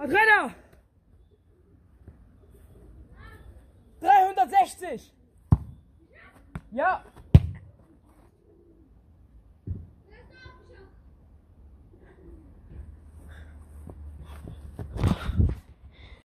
Adrenner! 360! Ja!